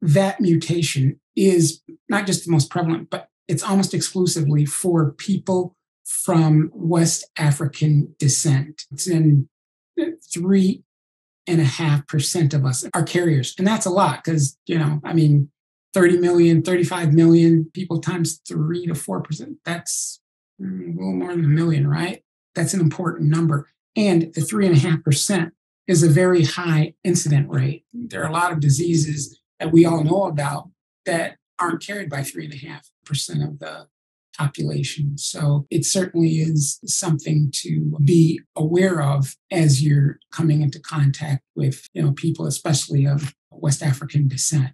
that mutation is not just the most prevalent, but it's almost exclusively for people from West African descent. It's in three and a half percent of us are carriers. And that's a lot because, you know, I mean, 30 million, 35 million people times three to four percent. That's a little more than a million, right? That's an important number. And the three and a half percent is a very high incident rate. There are a lot of diseases that we all know about that aren't carried by three and a half percent of the population. So it certainly is something to be aware of as you're coming into contact with, you know, people, especially of West African descent.